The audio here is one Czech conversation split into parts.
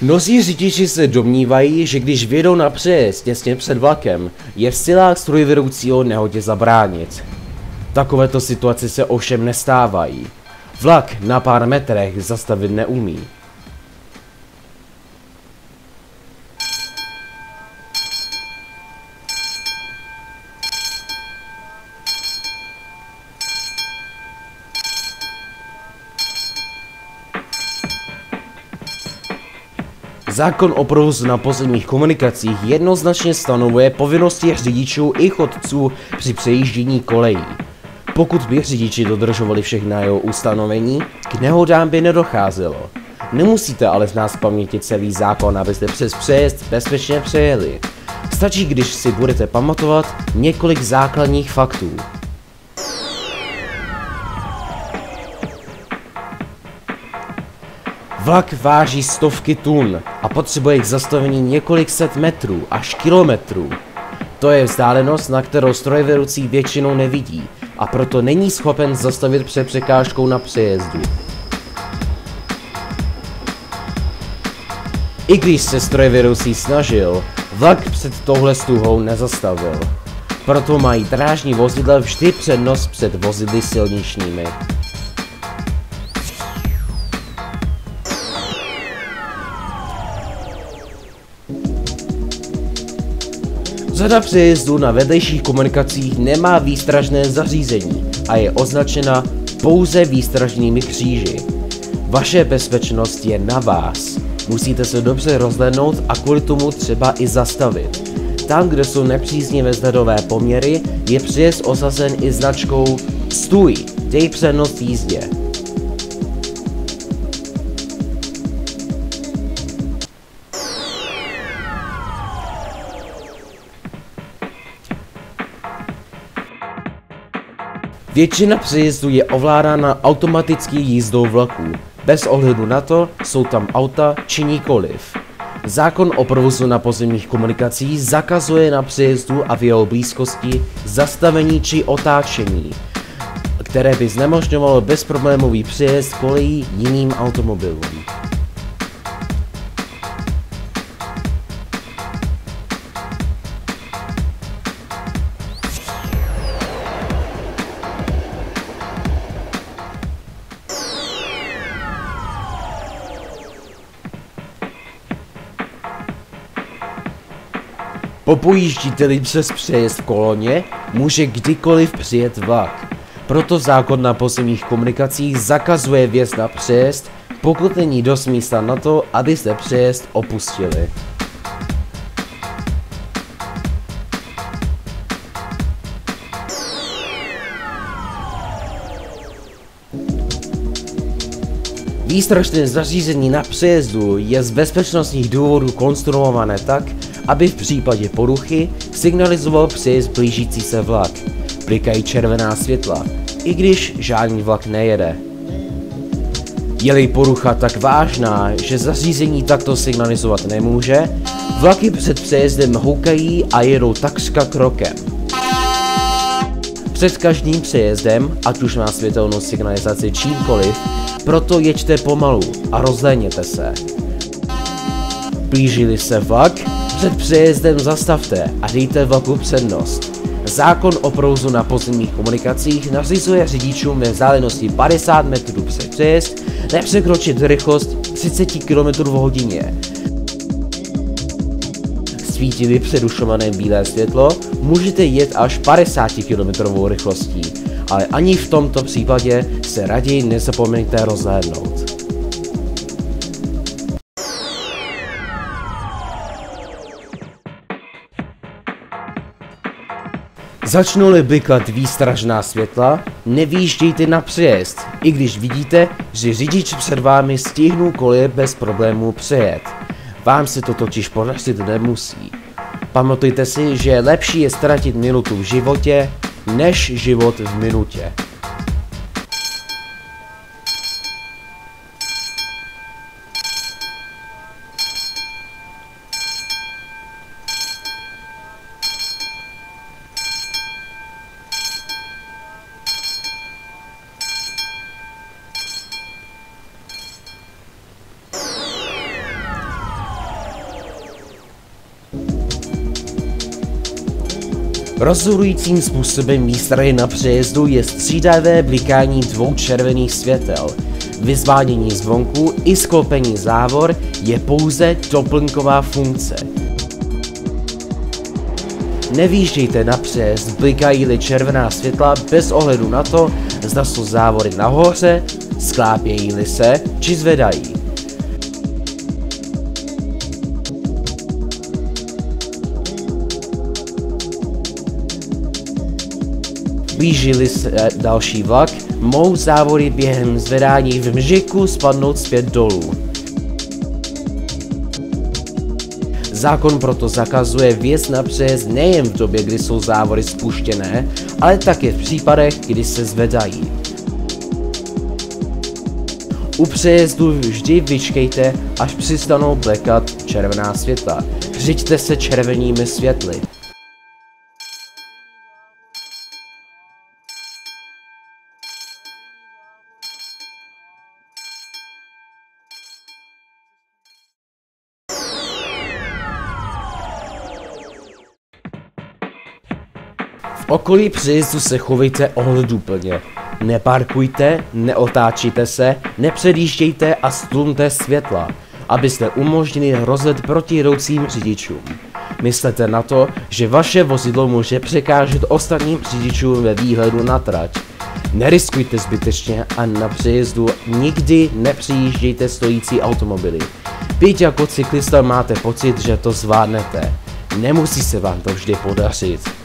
Mnozí řidiči se domnívají, že když vědou na přejezd těsně před vlakem, je v silách strojvedoucího nehodě zabránit. Takovéto situace se ovšem nestávají. Vlak na pár metrech zastavit neumí. Zákon o provozu na pozemních komunikacích jednoznačně stanovuje povinnosti řidičů i chodců při přejíždění kolejí. Pokud by řidiči dodržovali všechna jeho ustanovení, k nehodám by nedocházelo. Nemusíte ale z paměti celý zákon, abyste přes přejezd bezpečně přejeli. Stačí, když si budete pamatovat několik základních faktů. Vlak váží stovky tun a potřebuje k zastavení několik set metrů až kilometrů. To je vzdálenost, na kterou strojvedoucí většinou nevidí a proto není schopen zastavit před překážkou na přejezdu. I když se strojvedoucí snažil, vlak před touhle stuhou nezastavil. Proto mají drážní vozidla vždy přednost před vozidly silničními. Řada přejezdů na vedlejších komunikacích nemá výstražné zařízení a je označena pouze výstražnými kříži. Vaše bezpečnost je na vás. Musíte se dobře rozhlednout a kvůli tomu třeba i zastavit. Tam, kde jsou nepříznivé vzhledové poměry, je přejezd osazen i značkou Stůj, dej přednost jízdě. Většina přejezdů je ovládána automaticky jízdou vlaků. Bez ohledu na to, jsou tam auta či nikoliv. Zákon o provozu na pozemních komunikacích zakazuje na přejezdu a v jeho blízkosti zastavení či otáčení, které by znemožňovalo bezproblémový přejezd kolejí jiným automobilům. Popojíždíte-li přes přejezd v koloně, může kdykoliv přijet vlak. Proto zákon na pozemních komunikacích zakazuje vjezd na přejezd, pokud není dost místa na to, abyste přejezd opustili. Výstražné zařízení na přejezdu je z bezpečnostních důvodů konstruované tak, aby v případě poruchy signalizoval přejezd blížící se vlak. Blikají červená světla, i když žádný vlak nejede. Je-li porucha tak vážná, že zařízení takto signalizovat nemůže, vlaky před přejezdem houkají a jedou takřka krokem. Před každým přejezdem, ať už má světelnou signalizaci čímkoliv, proto jeďte pomalu a rozhlédněte se. Blížili se vlak, před přejezdem zastavte a dejte vlaku přednost. Zákon o prouzu na pozemních komunikacích nařizuje řidičům ve vzdálenosti 50 metrů před přejezd nepřekročit rychlost 30 km v hodině. Svítili přerušované bílé světlo, můžete jet až 50 km rychlostí, ale ani v tomto případě se raději nezapomeňte rozhlédnout. Začnou-li blikat výstražná světla, nevýjíždějte na přejezd, i když vidíte, že řidič před vámi stihnul koleje bez problémů přejet. Vám se to totiž podařit nemusí. Pamatujte si, že lepší je ztratit minutu v životě, než život v minutě. Rozhodujícím způsobem výstrahy na přejezdu je střídavé blikání dvou červených světel. Vyzvánění zvonku i sklopení závor je pouze doplňková funkce. Nevýjíždějte na přejezd, blikají-li červená světla bez ohledu na to, zda jsou závory nahoře, sklápějí-li se, či zvedají. Blížili se další vlak, mohou závory během zvedání v mžiku spadnout zpět dolů. Zákon proto zakazuje vjezd na přejezd nejen v době, kdy jsou závory spuštěné, ale také v případech, kdy se zvedají. U přejezdu vždy vyčkejte, až přistanou blekat červená světla. Řiďte se červenými světly. Okolí přejezdu se chovejte ohleduplně. Neparkujte, neotáčíte se, nepředjíždějte a stlumte světla, abyste umožnili rozhled protijedoucím řidičům. Myslete na to, že vaše vozidlo může překážet ostatním řidičům ve výhledu na trať. Neriskujte zbytečně a na přejezdu nikdy nepřijíždějte stojící automobily. Byť jako cyklista máte pocit, že to zvládnete. Nemusí se vám to vždy podařit.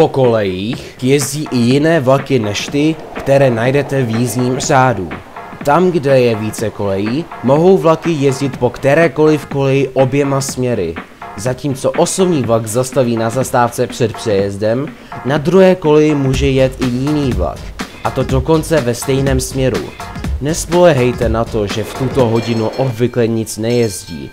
Po kolejích jezdí i jiné vlaky než ty, které najdete v jízdním řádu. Tam, kde je více kolejí, mohou vlaky jezdit po kterékoliv koleji oběma směry. Zatímco osobní vlak zastaví na zastávce před přejezdem, na druhé koleji může jet i jiný vlak, a to dokonce ve stejném směru. Nespolehejte na to, že v tuto hodinu obvykle nic nejezdí.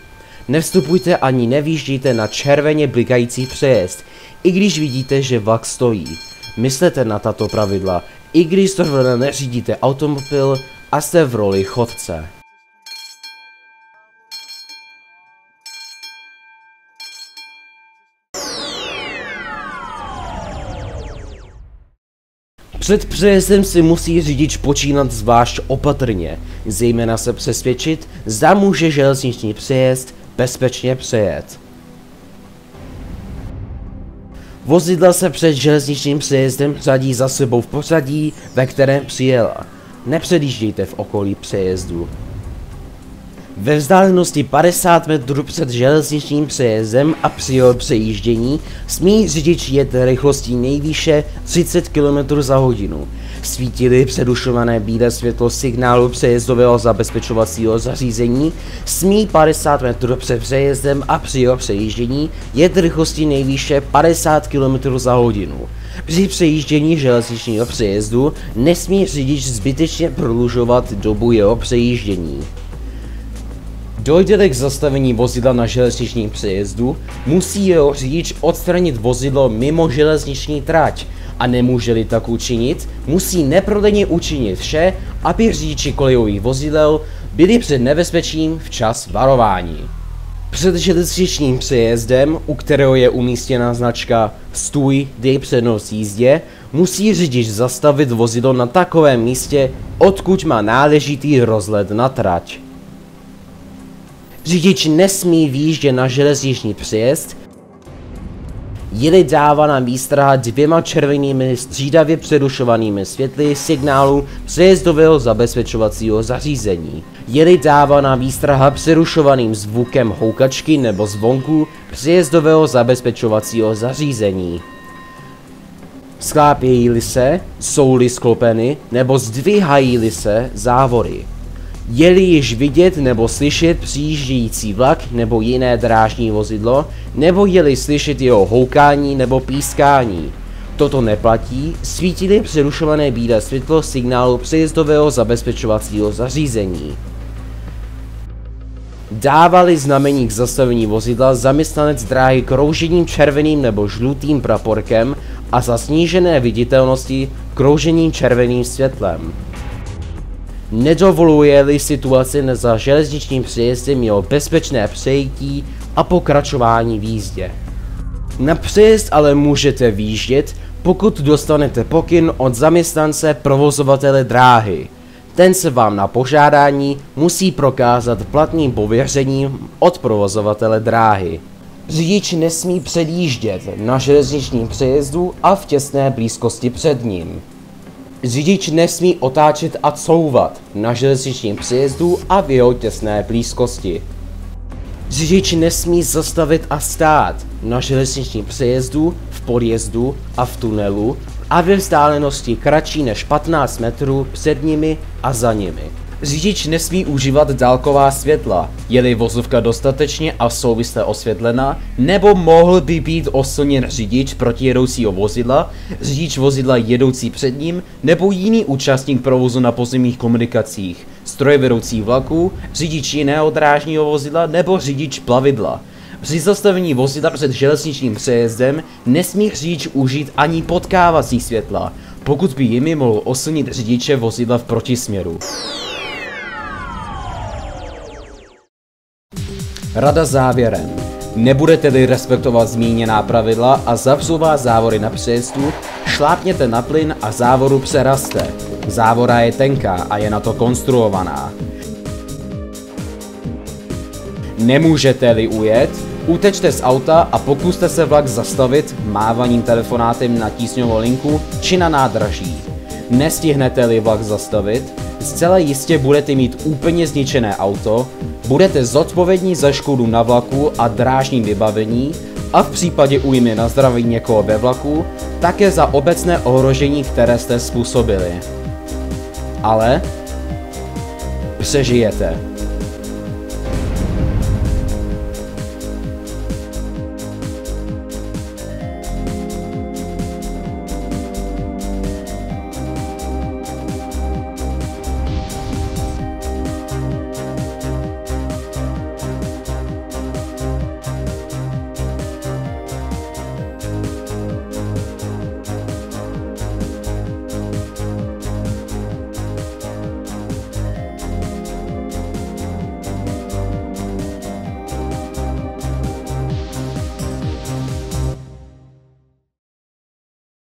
Nevstupujte ani nevýjíždějte na červeně blikající přejezd, i když vidíte, že vlak stojí. Myslete na tato pravidla, i když zrovna neřídíte automobil a jste v roli chodce. Před přejezdem si musí řidič počínat zvlášť opatrně, zejména se přesvědčit, zda může železniční přejezd bezpečně přejet. Vozidla se před železničním přejezdem řadí za sebou v pořadí, ve kterém přijela. Nepředjíždějte v okolí přejezdu. Ve vzdálenosti 50 metrů před železničním přejezdem a při jeho přejíždění smí řidič jet rychlostí nejvýše 30 km za hodinu. Svítily předušované bílé světlo signálu přejezdového zabezpečovacího zařízení, smí 50 metrů před přejezdem a při jeho přejíždění jet rychlostí nejvýše 50 km za hodinu. Při přejíždění železničního přejezdu nesmí řidič zbytečně prodlužovat dobu jeho přejíždění. Dojde k zastavení vozidla na železničním přejezdu, musí jeho řidič odstranit vozidlo mimo železniční trať a nemůže-li tak učinit, musí neprodleně učinit vše, aby řidiči kolejových vozidel byli před nebezpečím včas varování. Před železničním přejezdem, u kterého je umístěna značka Stůj, dej přednost jízdě, musí řidič zastavit vozidlo na takovém místě, odkud má náležitý rozhled na trať. Řidič nesmí výjíždět na železniční přejezd, je-li dávána výstraha dvěma červenými střídavě přerušovanými světly signálu přejezdového zabezpečovacího zařízení. Je-li dávána výstraha přerušovaným zvukem houkačky nebo zvonku přejezdového zabezpečovacího zařízení. Sklápějí-li se, jsou-li sklopeny nebo zdvihají-li se závory. Je-li již vidět nebo slyšet přijíždějící vlak nebo jiné drážní vozidlo, nebo je-li slyšet jeho houkání nebo pískání. Toto neplatí, svítili přerušované bílé světlo signálu přejezdového zabezpečovacího zařízení. Dávali znamení k zastavení vozidla zaměstnanec dráhy kroužením červeným nebo žlutým praporkem a za snížené viditelnosti kroužením červeným světlem. Nedovoluje-li situaci za železničním přejezdem jeho bezpečné přejítí a pokračování v jízdě. Na přejezd ale můžete výjíždět, pokud dostanete pokyn od zaměstnance provozovatele dráhy. Ten se vám na požádání musí prokázat platným pověřením od provozovatele dráhy. Řidič nesmí předjíždět na železničním přejezdu a v těsné blízkosti před ním. Řidič nesmí otáčet a couvat na železničním přejezdu a v jeho těsné blízkosti. Řidič nesmí zastavit a stát na železničním přejezdu, v podjezdu a v tunelu a ve vzdálenosti kratší než 15 metrů před nimi a za nimi. Řidič nesmí užívat dálková světla, je-li vozovka dostatečně a souvisle osvětlena, nebo mohl by být oslněn řidič protijedoucího vozidla, řidič vozidla jedoucí před ním, nebo jiný účastník provozu na pozemních komunikacích, strojvedoucí vlaku, řidič jiného drážního vozidla nebo řidič plavidla. Při zastavení vozidla před železničním přejezdem nesmí řidič užít ani potkávací světla, pokud by jimi mohl oslnit řidiče vozidla v protisměru. Rada závěrem. Nebudete-li respektovat zmíněná pravidla a zavřou vás závory na přejezdu, šlápněte na plyn a závoru přeraste. Závora je tenká a je na to konstruovaná. Nemůžete-li ujet, utečte z auta a pokuste se vlak zastavit mávaním telefonátem na tísňovou linku či na nádraží. Nestihnete-li vlak zastavit, zcela jistě budete mít úplně zničené auto, budete zodpovědní za škodu na vlaku a drážním vybavení a v případě újmy na zdraví někoho ve vlaku také za obecné ohrožení, které jste způsobili. Ale přežijete.